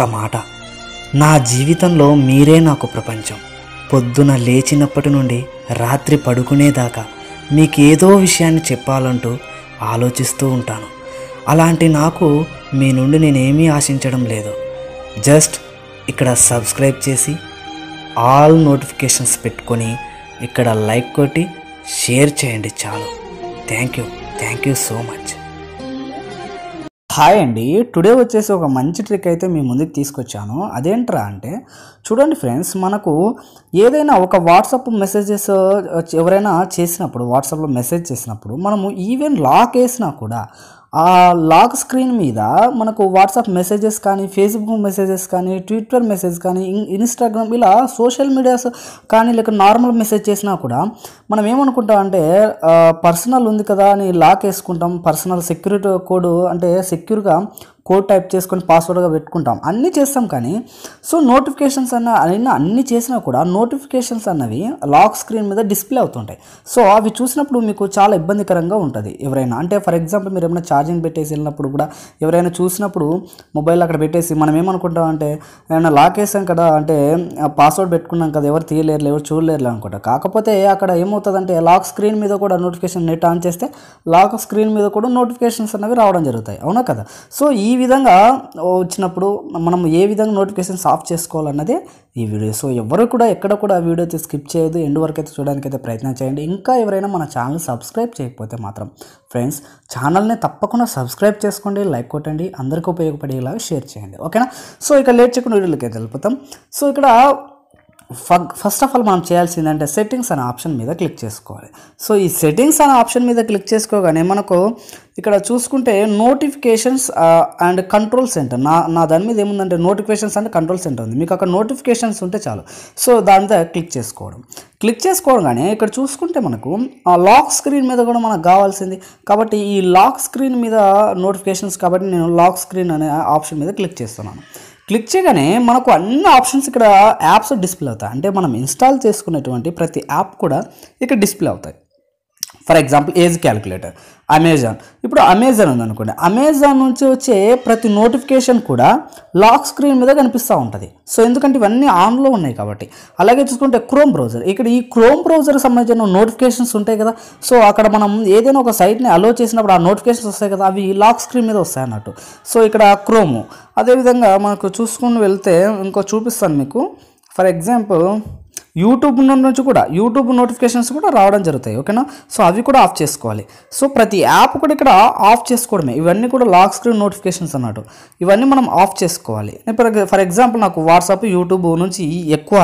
ఒక్క మాట. నా జీవితంలో మీరే నాకు ప్రపంచం. పొద్దున లేచినప్పటి నుండి రాత్రి పడుకునేదాకా మీకు ఏదో విషయాన్ని చెప్పాలంటూ ఆలోచిస్తూ ఉంటాను. అలాంటి నాకు మీ నుండి నేనేమీ ఆశించడం లేదు. జస్ట్ ఇక్కడ సబ్స్క్రైబ్ చేసి ఆల్ నోటిఫికేషన్స్ పెట్టుకొని ఇక్కడ లైక్ కొట్టి షేర్ చేయండి చాలు. Thank you. Thank you so much. Hi అండి. టుడే వచ్చేసి ఒక మంచి ట్రిక్ అయితే మీ ముందుకు తీసుకొచ్చాను. అదేంట్రా అంటే చూడండి ఫ్రెండ్స్ మనకు ఏదైనా ఒక వాట్సాప్ మెసేజెస్ ఎవరైనా చేసినప్పుడు వాట్సాప్లో మెసేజ్ చేసినప్పుడు మనము ఈవెన్ లాక్ వేసినా కూడా ఆ లాక్ స్క్రీన్ మీద మనకు వాట్సాప్ మెసేజెస్ కానీ ఫేస్బుక్ మెసేజెస్ కానీ ట్విట్టర్ మెసేజ్ కానీ ఇన్స్టాగ్రామ్ ఇలా సోషల్ మీడియాస్ కానీ లేక నార్మల్ మెసేజ్ చేసినా కూడా మనం ఏమనుకుంటాం అంటే పర్సనల్ ఉంది కదా అని లాక్ వేసుకుంటాం. పర్సనల్ సెక్యూరిటీ కోడ్ అంటే సెక్యూర్గా కోడ్ టైప్ చేసుకొని పాస్వర్డ్గా పెట్టుకుంటాం. అన్నీ చేస్తాం కానీ సో నోటిఫికేషన్స్ అన్న అయినా అన్నీ చేసినా కూడా నోటిఫికేషన్స్ అన్నవి లాక్ స్క్రీన్ మీద డిస్ప్లే అవుతుంటాయి. సో అవి చూసినప్పుడు మీకు చాలా ఇబ్బందికరంగా ఉంటుంది ఎవరైనా. అంటే ఫర్ ఎగ్జాంపుల్ మీరు ఏమైనా ఛార్జింగ్ పెట్టేసి వెళ్ళినప్పుడు కూడా ఎవరైనా చూసినప్పుడు మొబైల్ అక్కడ పెట్టేసి మనం ఏమనుకుంటాం అంటే ఏమైనా లాక్ వేసాం కదా అంటే పాస్వర్డ్ పెట్టుకున్నాం కదా ఎవరు తీయలేరు ఎవరు చూడలేరు అనుకుంటా. కాకపోతే అక్కడ ఏమవుతుందంటే లాక్ స్క్రీన్ మీద కూడా నోటిఫికేషన్ నెట్ ఆన్ చేస్తే లాక్ స్క్రీన్ మీద కూడా నోటిఫికేషన్స్ అనేవి రావడం జరుగుతాయి. అవునా కదా? సో ఈ ఈ విధంగా వచ్చినప్పుడు మనం ఏ విధంగా నోటిఫికేషన్స్ ఆఫ్ చేసుకోవాలన్నదే ఈ వీడియో. సో ఎవరు కూడా ఎక్కడ కూడా వీడియో అయితే స్కిప్ చేయదు ఎండ్ వరకు అయితే చూడడానికి అయితే ప్రయత్నం చేయండి. ఇంకా ఎవరైనా మన ఛానల్ సబ్స్క్రైబ్ చేయకపోతే మాత్రం ఫ్రెండ్స్ ఛానల్ని తప్పకుండా సబ్స్క్రైబ్ చేసుకోండి లైక్ కొట్టండి అందరికీ ఉపయోగపడేలాగా షేర్ చేయండి. ఓకేనా? సో ఇక లేట్ చేయకుండా వీడియోలోకి అయితే వెళ్ళిపోతాం. సో ఇక్కడ ఫస్ట్ ఆఫ్ ఆల్ మనం చేయాల్సిందంటే సెట్టింగ్స్ అనే ఆప్షన్ మీద క్లిక్ చేసుకోవాలి. సో ఈ సెట్టింగ్స్ అనే ఆప్షన్ మీద క్లిక్ చేసుకోగానే మనకు ఇక్కడ చూసుకుంటే నోటిఫికేషన్స్ అండ్ కంట్రోల్ సెంటర్ నా నా దాని మీద ఏముందంటే నోటిఫికేషన్స్ అండ్ కంట్రోల్ సెంటర్ ఉంది. మీకు అక్కడ నోటిఫికేషన్స్ ఉంటే చాలు. సో దాని మీద క్లిక్ చేసుకోవడం. క్లిక్ చేసుకోవగానే ఇక్కడ చూసుకుంటే మనకు ఆ లాక్ స్క్రీన్ మీద కూడా మనకు కావాల్సింది. కాబట్టి ఈ లాక్ స్క్రీన్ మీద నోటిఫికేషన్స్ కాబట్టి నేను లాక్ స్క్రీన్ అనే ఆప్షన్ మీద క్లిక్ చేస్తున్నాను. క్లిక్ చేయగానే మనకు అన్ని ఆప్షన్స్ ఇక్కడ యాప్స్ డిస్ప్లే అవుతాయి. అంటే మనం ఇన్స్టాల్ చేసుకునేటువంటి ప్రతి యాప్ కూడా ఇక్కడ డిస్ప్లే అవుతాయి. For example age calculator Amazon ఇప్పుడు అమెజాన్ ఉందనుకోండి. అమెజాన్ నుంచి వచ్చే ప్రతి నోటిఫికేషన్ కూడా లాక్ స్క్రీన్ మీద కనిపిస్తూ ఉంటుంది. సో ఎందుకంటే ఇవన్నీ ఆన్లో ఉన్నాయి కాబట్టి. అలాగే చూసుకుంటే క్రోమ్ బ్రౌజర్ ఇక్కడ ఈ క్రోమ్ బ్రౌజర్కి సంబంధించిన నోటిఫికేషన్స్ ఉంటాయి కదా. సో అక్కడ మనం ఏదైనా ఒక సైట్ని అలో చేసినప్పుడు ఆ నోటిఫికేషన్స్ వస్తాయి కదా. అవి లాక్ స్క్రీన్ మీద వస్తాయి అన్నట్టు. సో ఇక్కడ క్రోము అదేవిధంగా మనకు చూసుకుని వెళ్తే ఇంకో చూపిస్తాను మీకు. ఫర్ ఎగ్జాంపుల్ యూట్యూబ్ నుంచి కూడా యూట్యూబ్ నోటిఫికేషన్స్ కూడా రావడం జరుగుతాయి ఓకేనా సో అవి కూడా ఆఫ్ చేసుకోవాలి. సో ప్రతి యాప్ కూడా ఇక్కడ ఆఫ్ చేసుకోవడమే. ఇవన్నీ కూడా లాక్ స్క్రీన్ నోటిఫికేషన్స్ అన్నట్టు ఇవన్నీ మనం ఆఫ్ చేసుకోవాలి. ఫర్ ఎగ్జాంపుల్ నాకు వాట్సాప్ యూట్యూబ్ నుంచి ఎక్కువ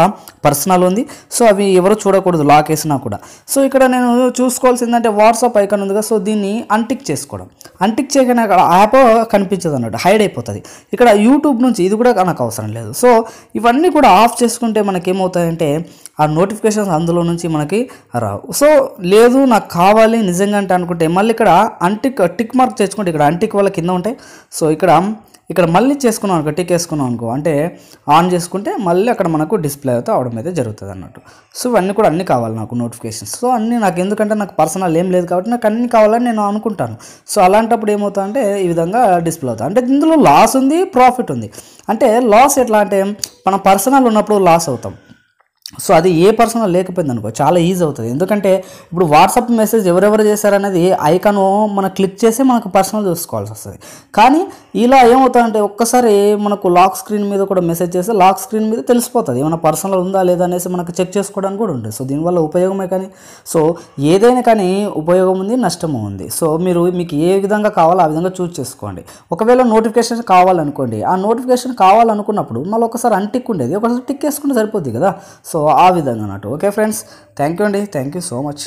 పర్సనల్ ఉంది. సో అవి ఎవరు చూడకూడదు లాక్ వేసినా కూడా. సో ఇక్కడ నేను చూసుకోవాల్సిందంటే వాట్సాప్ ఐకాన్ ఉందిగా సో దీన్ని అన్టిక్ చేసుకోవడం. అన్టిక్ చేయగానే అక్కడ యాప్ కనిపించదు అన్నట్టు హైడ్ అయిపోతుంది. ఇక్కడ యూట్యూబ్ నుంచి ఇది కూడా నాకు అవసరం లేదు. సో ఇవన్నీ కూడా ఆఫ్ చేసుకుంటే మనకేమవుతుందంటే ఆ నోటిఫికేషన్స్ అందులో నుంచి మనకి రావు. సో లేదు నాకు కావాలి నిజంగా అంటే అనుకుంటే మళ్ళీ ఇక్కడ అంటిక్ టిక్ మార్క్ చేసుకుంటే ఇక్కడ అంటిక్ వల్ల కింద ఉంటాయి. సో ఇక్కడ ఇక్కడ మళ్ళీ చేసుకున్నాం అనుకో టిక్ వేసుకున్నాం అనుకో అంటే ఆన్ చేసుకుంటే మళ్ళీ అక్కడ మనకు డిస్ప్లే అయితే అవడం అయితే జరుగుతుంది అన్నట్టు. సో ఇవన్నీ కూడా అన్నీ కావాలి నాకు నోటిఫికేషన్స్ సో అన్నీ నాకు ఎందుకంటే నాకు పర్సనల్ ఏం లేదు కాబట్టి నాకు అన్నీ కావాలని నేను అనుకుంటాను. సో అలాంటప్పుడు ఏమవుతుందంటే ఈ విధంగా డిస్ప్లే అవుతుంది. అంటే ఇందులో లాస్ ఉంది ప్రాఫిట్ ఉంది. అంటే లాస్ ఎట్లా అంటే మన పర్సనల్ ఉన్నప్పుడు లాస్ అవుతాం. సో అది ఏ పర్సనల్ లేకపోయింది అనుకో చాలా ఈజీ అవుతుంది. ఎందుకంటే ఇప్పుడు వాట్సాప్ మెసేజ్ ఎవరెవరు చేశారనేది ఐకాన్ మనం క్లిక్ చేసి మనకు పర్సనల్ చూసుకోవాల్సి వస్తుంది. కానీ ఇలా ఏమవుతుందంటే ఒక్కసారి మనకు లాక్ స్క్రీన్ మీద కూడా మెసేజ్ చేస్తే లాక్ స్క్రీన్ మీద తెలిసిపోతుంది. ఏమైనా పర్సనల్ ఉందా లేదా అనేసి మనకు చెక్ చేసుకోవడానికి కూడా ఉంటుంది. సో దీనివల్ల ఉపయోగమే కానీ సో ఏదైనా కానీ ఉపయోగం ఉంది నష్టము ఉంది. సో మీరు మీకు ఏ విధంగా కావాలో ఆ విధంగా చూస్ చేసుకోండి. ఒకవేళ నోటిఫికేషన్ కావాలనుకోండి ఆ నోటిఫికేషన్ కావాలనుకున్నప్పుడు మళ్ళీ ఒకసారి అన్టిక్ ఉండేది. ఒకసారి టిక్ వేసుకుంటే సరిపోద్ది కదా. సో సో ఆ విధంగా అన్నట్టు. ఓకే ఫ్రెండ్స్ థ్యాంక్ యూ అండి. Thank you so much